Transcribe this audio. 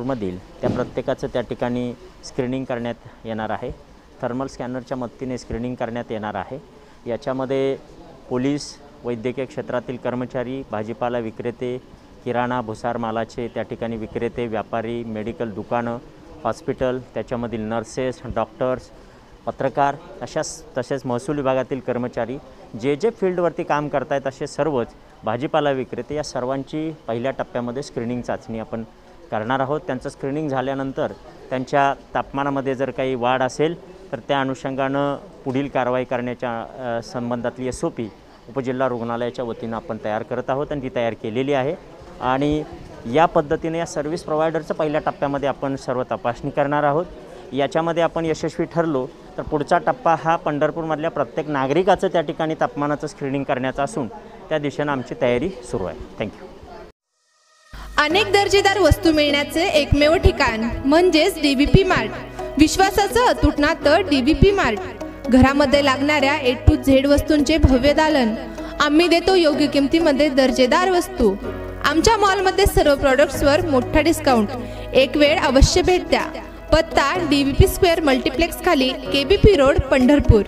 नागपूरमधील त्या प्रत्येकाचं त्या ठिकाणी स्क्रीनिंग करण्यात येणार आहे. थर्मल स्कॅनरच्या मदतीने स्क्रीनिंग करण्यात येणार आहे. याच्यामध्ये पोलीस वैद्यकीय क्षेत्रातील कर्मचारी भाजीपाला विक्रेते किराणा भुसार मालाचे त्या ठिकाणी विक्रेते व्यापारी मेडिकल दुकानं हॉस्पिटल त्याच्यामधील नर्सेस डॉक्टर्स पत्रकार अशाच तसेच महसूल विभागातील कर्मचारी जे जे फील्डवरती काम करतायत असे सर्वच भाजीपाला विक्रेते या सर्वांची पहिल्या टप्प्यामध्ये स्क्रीनिंग चाचणी आपण करणार आहोत. त्यांचं स्क्रीनिंग झाल्यानंतर त्यांच्या तापमानामध्ये जर काही वाढ असेल तर त्या अनुषंगानं पुढील कारवाई करण्याच्या संबंधातली एस ओ पी उपजिल्हा रुग्णालयाच्या वतीनं आपण तयार करत आहोत आणि ती तयार केलेली आहे. आणि या पद्धतीने या सर्व्हिस प्रोव्हायडरचं पहिल्या टप्प्यामध्ये आपण सर्व तपासणी करणार आहोत. याच्यामध्ये आपण यशस्वी ठरलो तर पुढचा टप्पा हा पंढरपूरमधल्या प्रत्येक नागरिकाचं त्या ठिकाणी तापमानाचं स्क्रीनिंग करण्याचा असून त्या दिशेनं आमची तयारी सुरू आहे. थँक्यू अनेक दर्जेदार वस्तू मिळण्याचे एकमेव ठिकाण म्हणजेच डीबीपी मार्ट विश्वासाचं अतूट नातं डीबीपी मार्ट घरामध्ये लागणाऱ्या ए टू झेड वस्तूंचे भव्य दालन. आम्ही देतो योग्य किमतीमध्ये दर्जेदार वस्तू. आमच्या मॉलमध्ये सर्व प्रॉडक्ट्सवर मोठा डिस्काउंट. एक वेळ अवश्य भेट द्या. पत्ता डीबीपी स्क्वेअर मल्टिप्लेक्स खाली केबीपी रोड पंढरपूर.